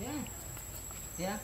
Yeah. Yeah.